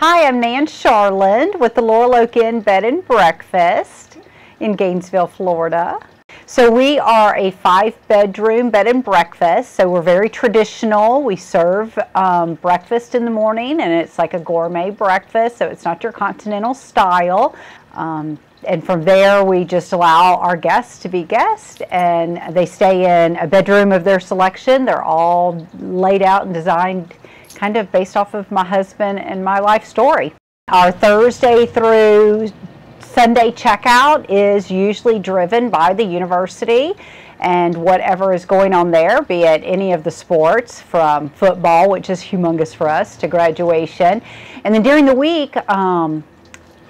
Hi, I'm Nan Charland with the Laurel Oak Inn Bed and Breakfast in Gainesville, Florida. So we are a five bedroom bed and breakfast. So we're very traditional. We serve um, breakfast in the morning and it's like a gourmet breakfast. So it's not your continental style. Um, and from there we just allow our guests to be guests and they stay in a bedroom of their selection. They're all laid out and designed kind of based off of my husband and my life story. Our Thursday through Sunday checkout is usually driven by the university and whatever is going on there, be it any of the sports from football, which is humongous for us, to graduation. And then during the week, um,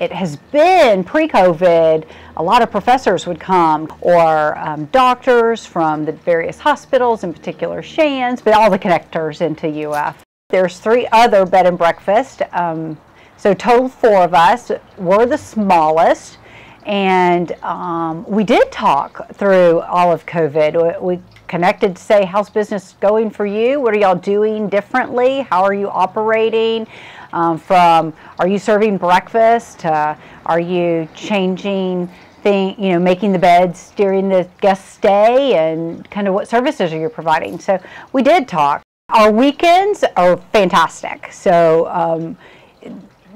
it has been pre-COVID, a lot of professors would come or um, doctors from the various hospitals, in particular Shands, but all the connectors into UF. There's three other bed and breakfast. Um, so total four of us. We're the smallest. And um, we did talk through all of COVID. We connected to say, how's business going for you? What are y'all doing differently? How are you operating? Um, from are you serving breakfast? Are you changing thing, you know, making the beds during the guest stay and kind of what services are you providing? So we did talk. Our weekends are fantastic. So um,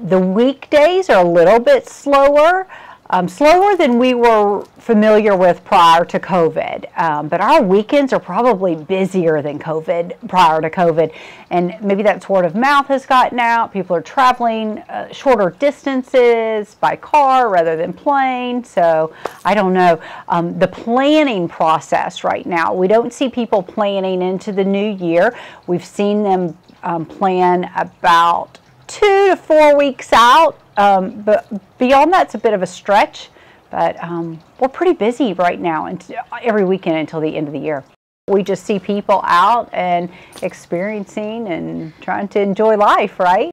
the weekdays are a little bit slower, um, slower than we were familiar with prior to COVID. Um, but our weekends are probably busier than COVID prior to COVID. And maybe that's word of mouth has gotten out. People are traveling uh, shorter distances by car rather than plane. So I don't know. Um, the planning process right now, we don't see people planning into the new year. We've seen them um, plan about two to four weeks out. Um, but beyond that's a bit of a stretch. But um, we're pretty busy right now and every weekend until the end of the year. We just see people out and experiencing and trying to enjoy life, right?